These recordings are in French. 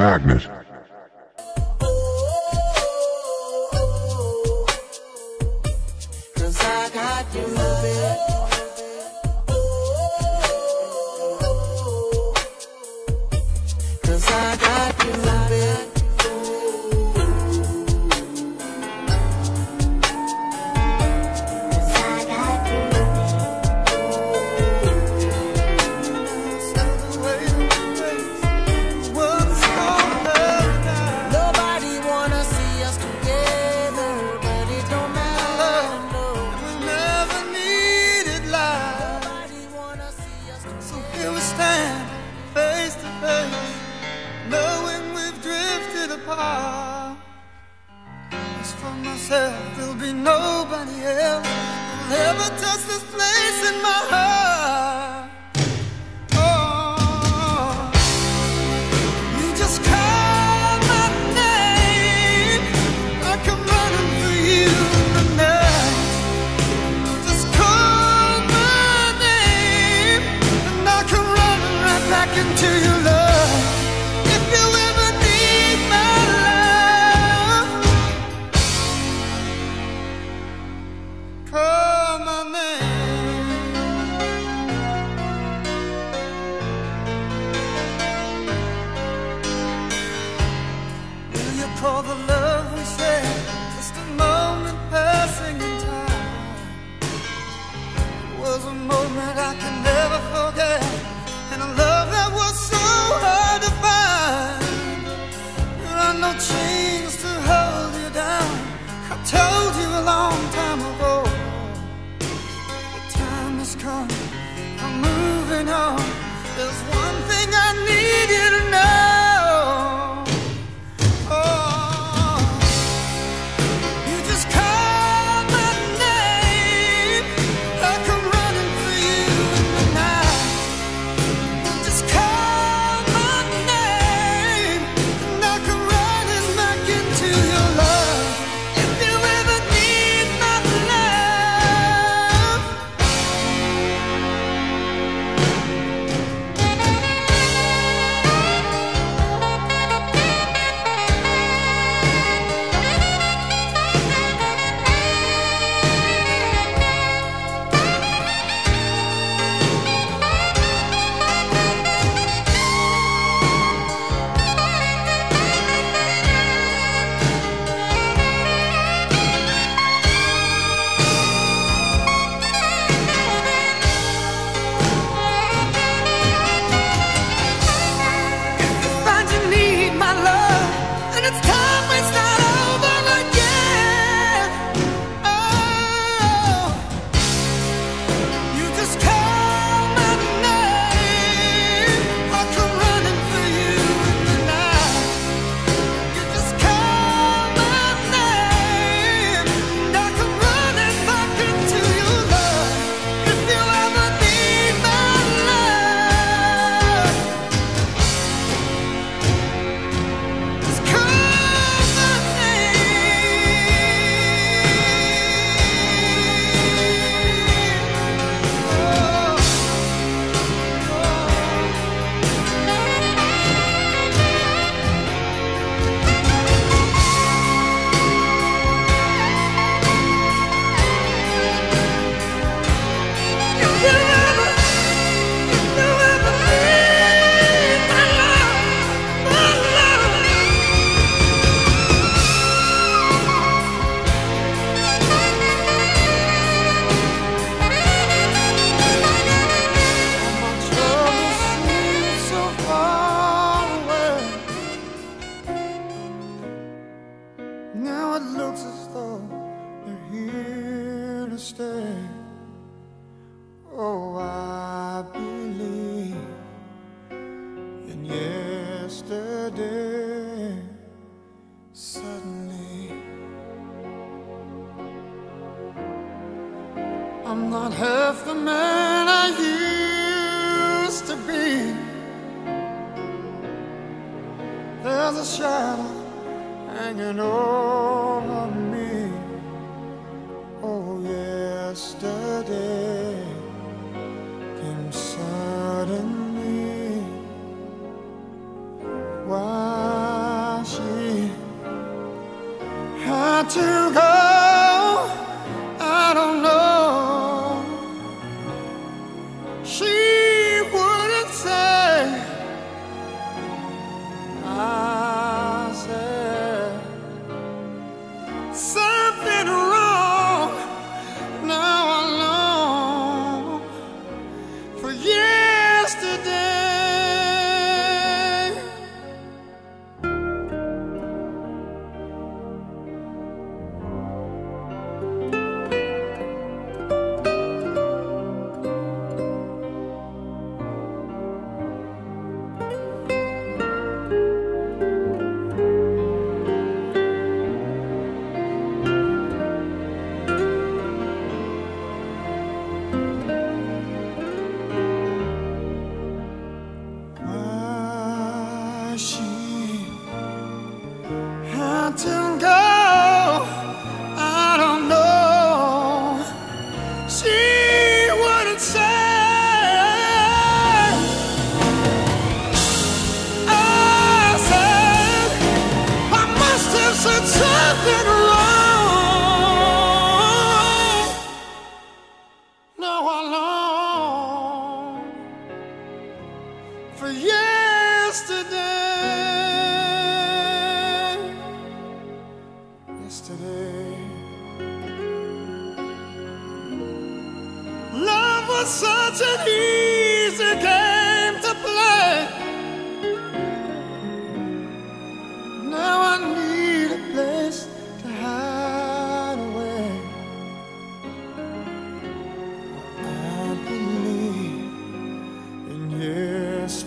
magnet. has come. I'm moving on. There's one thing I need you to know.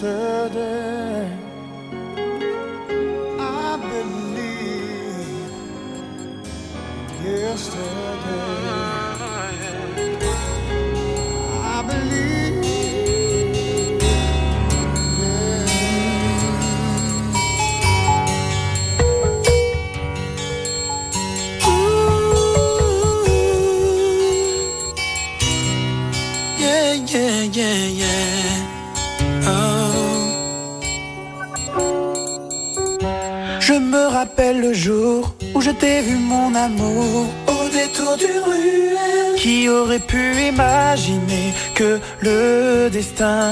yesterday. I believe yesterday.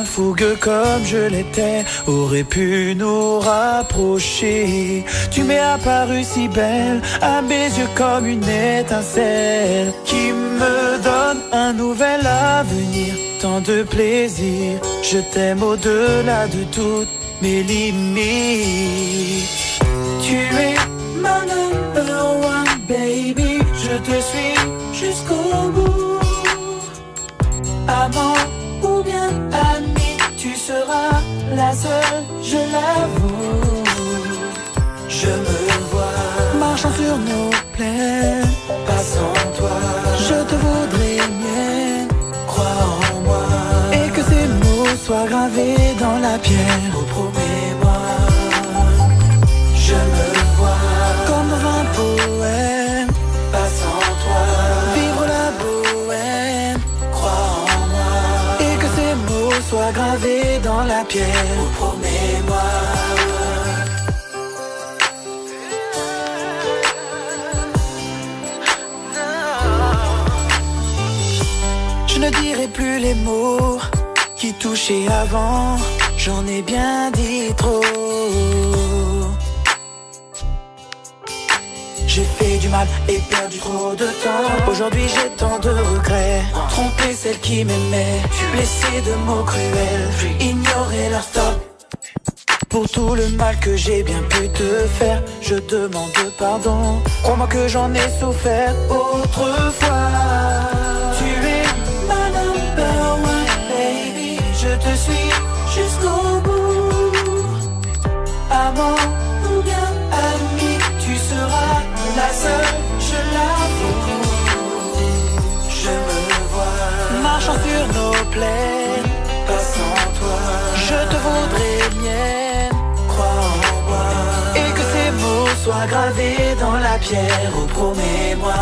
Fougueux comme je l'étais, aurait pu nous rapprocher? Tu m'es apparu si belle, à mes yeux comme une étincelle, qui me donne un nouvel avenir, tant de plaisir. Je t'aime au-delà de toutes mes limites. Tu es number one, baby, je te suis jusqu'au bout. Amant ou bien ami, tu seras la seule, je l'avoue. Je me vois marchant sur nos plaines, passant toi. Je te voudrais mienne, crois en moi. Et que ces mots soient gravés dans la pierre. Mots soient gravés dans la pierre. Promets-moi. Je ne dirai plus les mots qui touchaient avant. J'en ai bien dit trop. J'ai fait du mal et perdu trop de temps. Aujourd'hui j'ai tant de regrets. Tromper celle qui m'aimait, blessé de mots cruels, ignorer leur stop. Pour tout le mal que j'ai bien pu te faire, je demande pardon. Crois-moi que j'en ai souffert autrefois. Tu es ma number one, baby. Je te suis jusqu'au bout. La seule, je l'avoue. Je me vois marchant sur nos plaines, passant toi. Je te voudrais mienne, crois en moi. Et que ces mots soient gravés dans la pierre, oh promets-moi.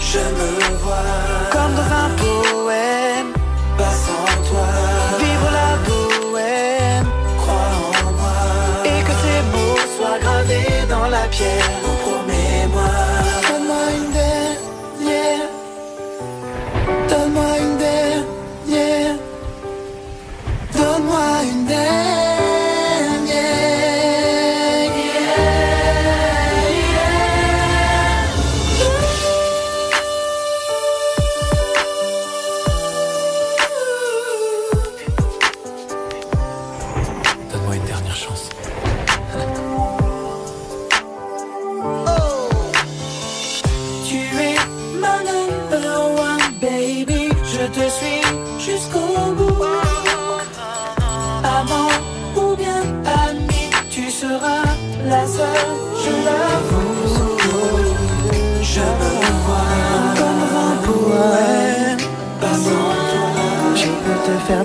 Je me vois comme dans un poème,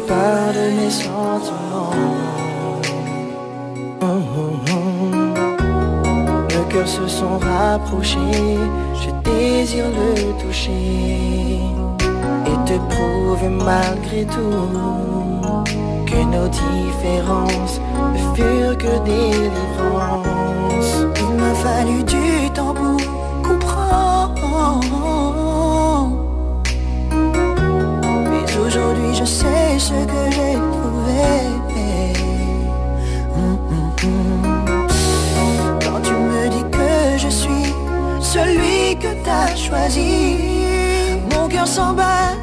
part de mes sentiments. Oh, oh, oh. Nos cœurs se sont rapprochés, je désire le toucher et te prouver malgré tout que nos différences ne furent que délivrances. Il m'a fallu du temps pour comprendre je sais ce que j'ai trouvé. Mm, mm, mm. Quand tu me dis que je suis celui que t'as choisi, mon cœur s'emballe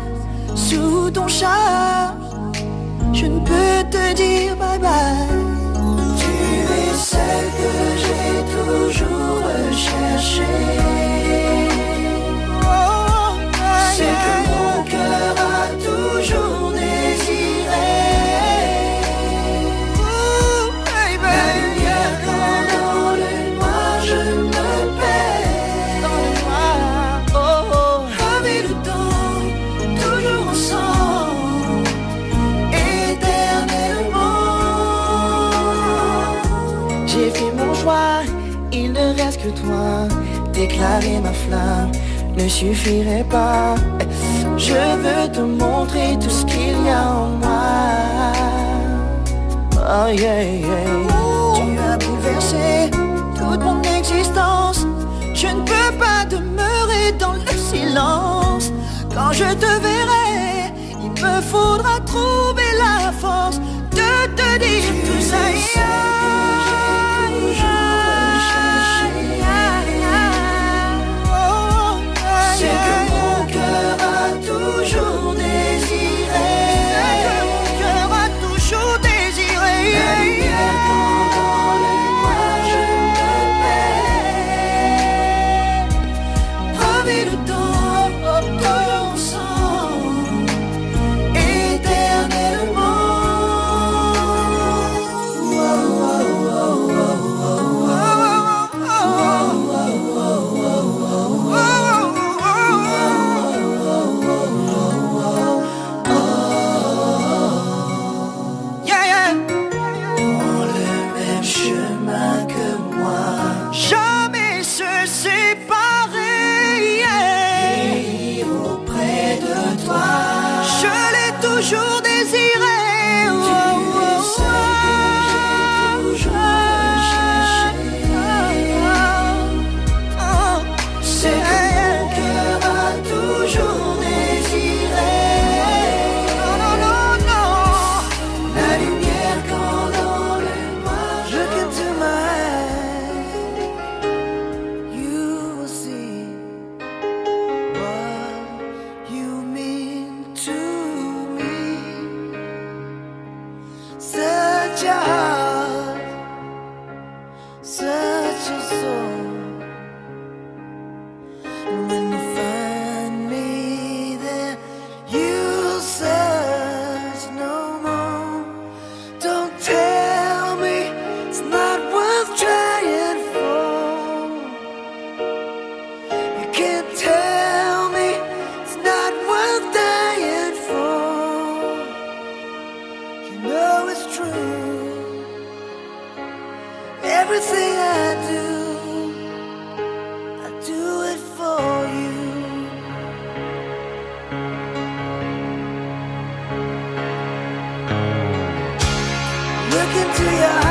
sous ton charme. Je ne peux te dire bye bye. Tu es celle que j'ai toujours recherchée. éclairer ma flamme ne suffirait pas. Je veux te montrer tout ce qu'il y a en moi. Oh yeah, yeah. Tu as bouleversé toute mon existence. Je ne peux pas demeurer dans le silence. Quand je te verrai, il me faudra trouver. feeling to your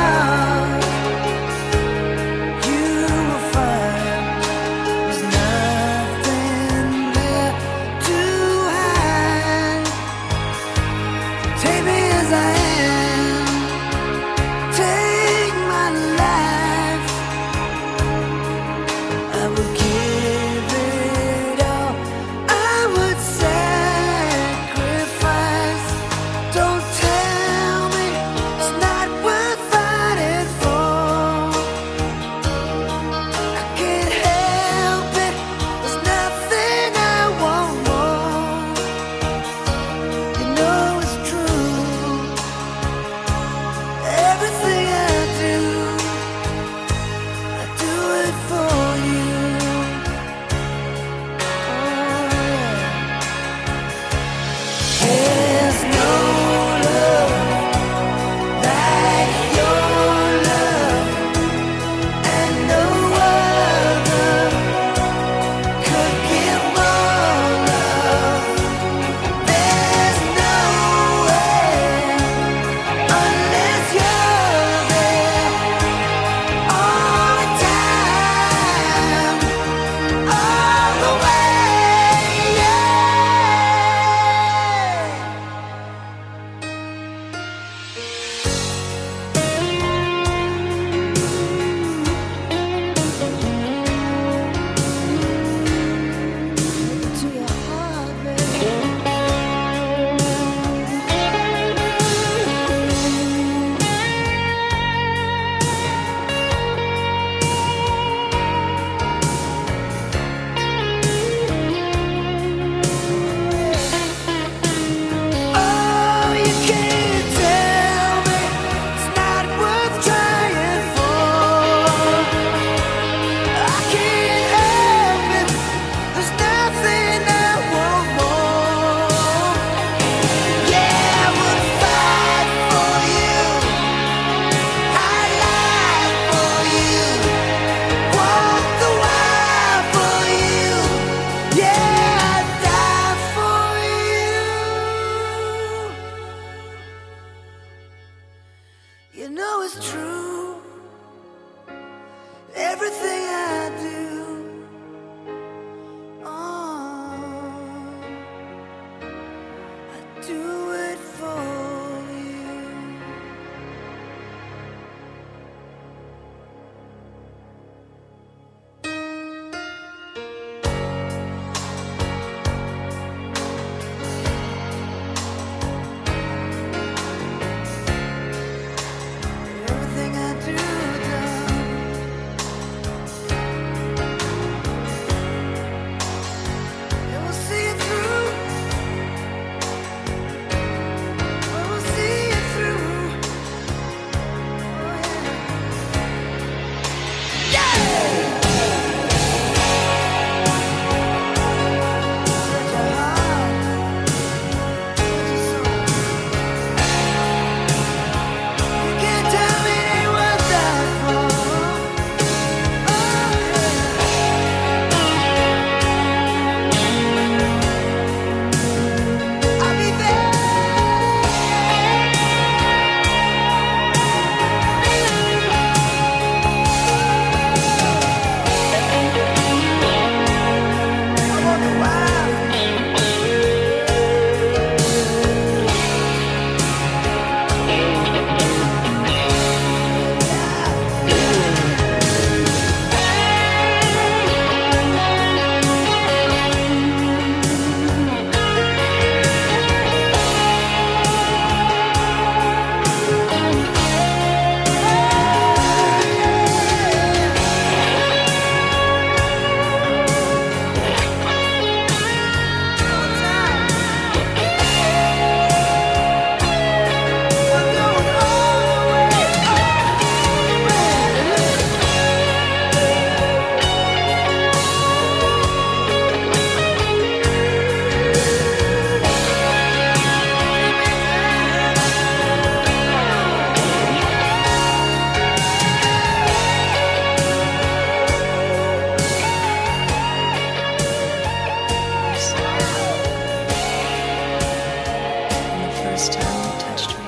this time you touched me.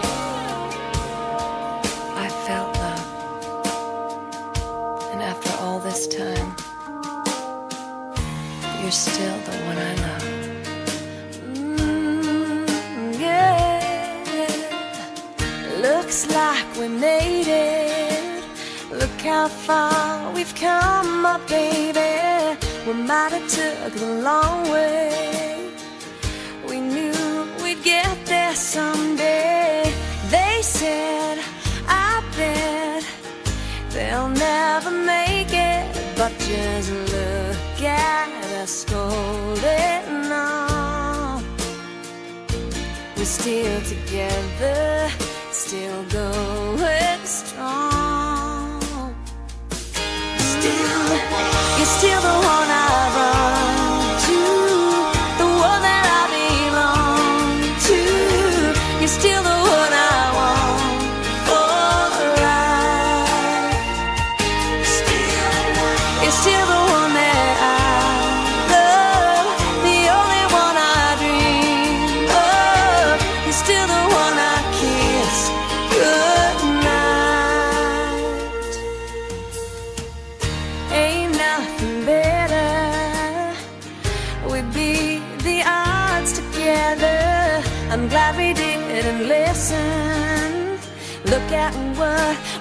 I felt love. And after all this time, you're still the one I love. Mm, yeah. Looks like we made it. Look how far we've come, my baby. We might have took the long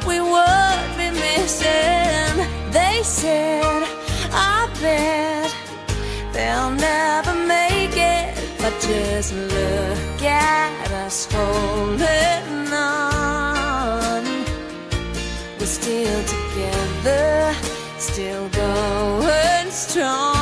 we would be missing. They said, I bet they'll never make it. But just look at us holding on. We're still together, still going strong.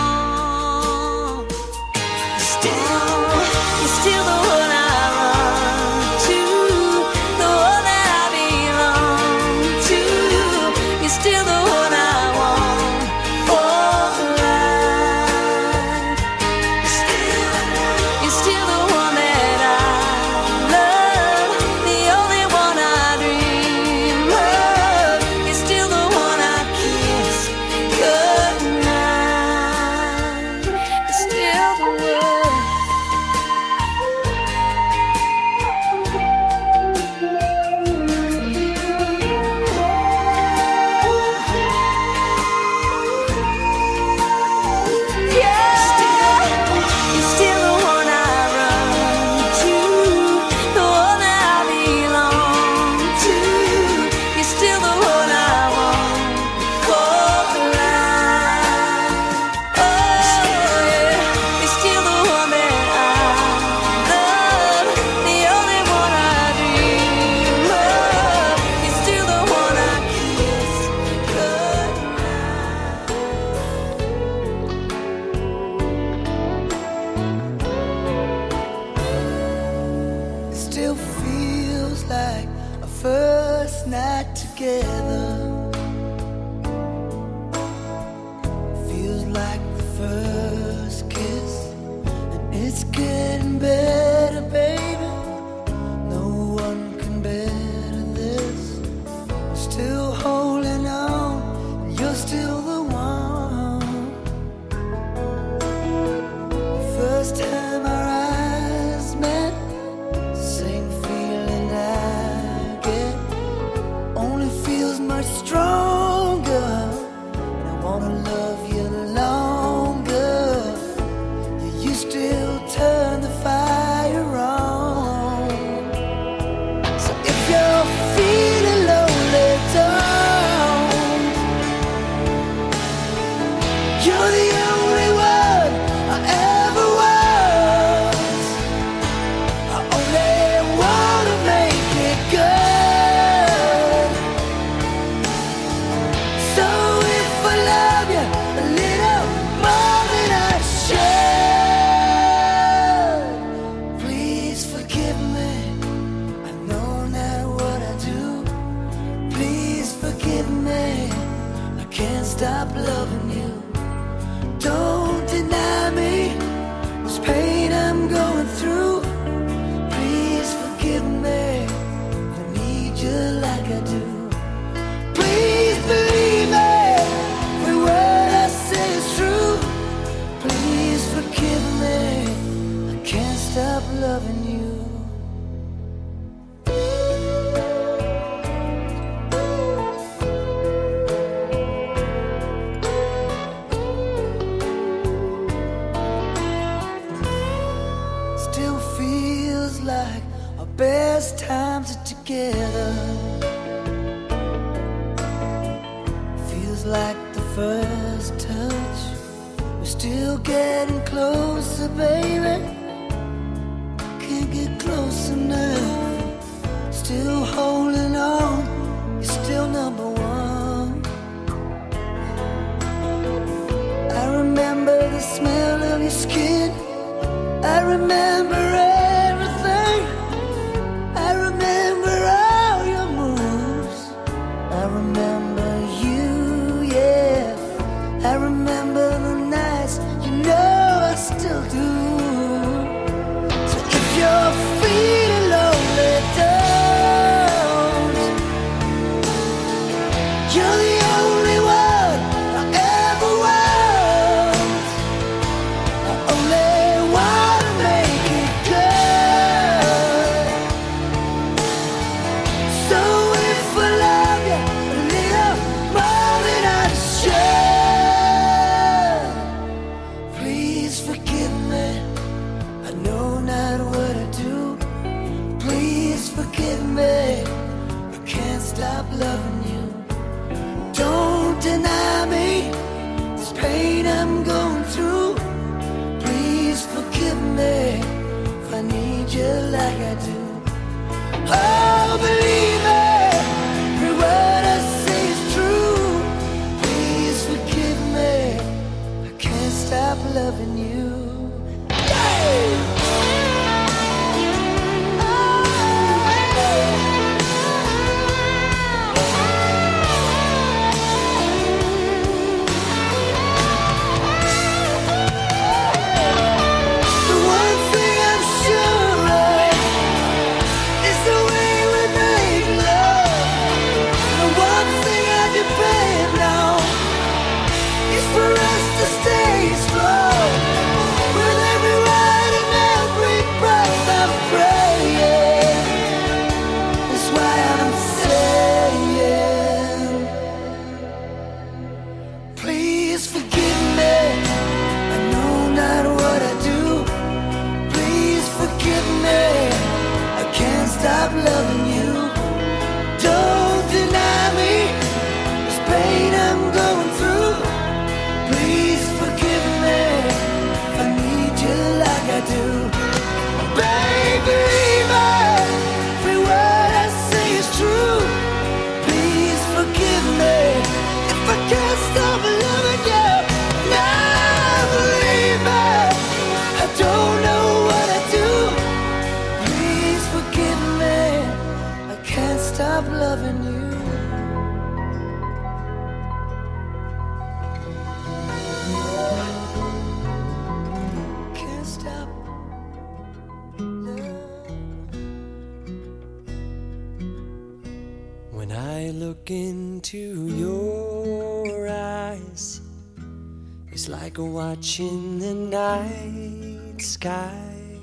Watching the night sky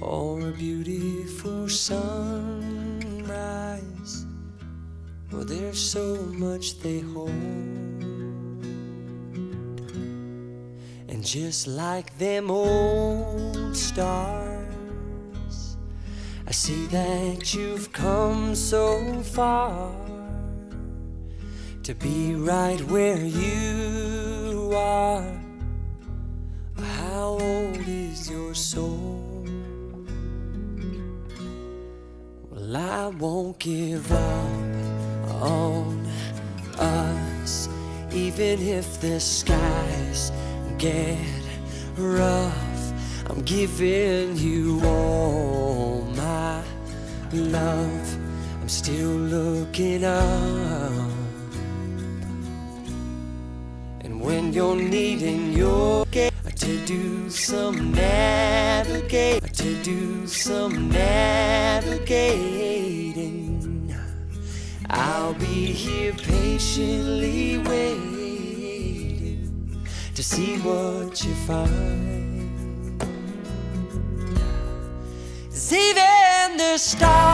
or a beautiful sunrise. Well, there's so much they hold. And just like them old stars, I see that you've come so far to be right where you are. Old is your soul? Well, I won't give up on us, even if the skies get rough. I'm giving you all my love. I'm still looking up. And when you're needing your gate to do some navigate, to do some navigating, I'll be here patiently waiting to see what you find. even the stars,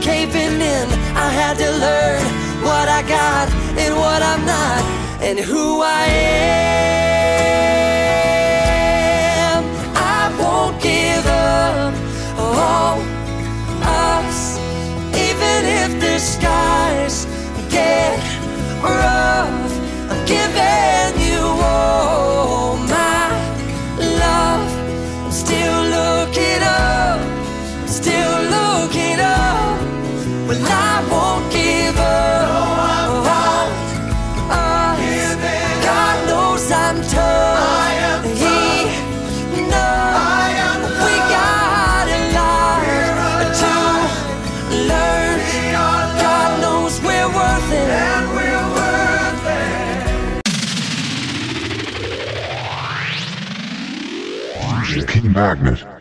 caving in. I had to learn what I got and what I'm not, and who I am. Magnet.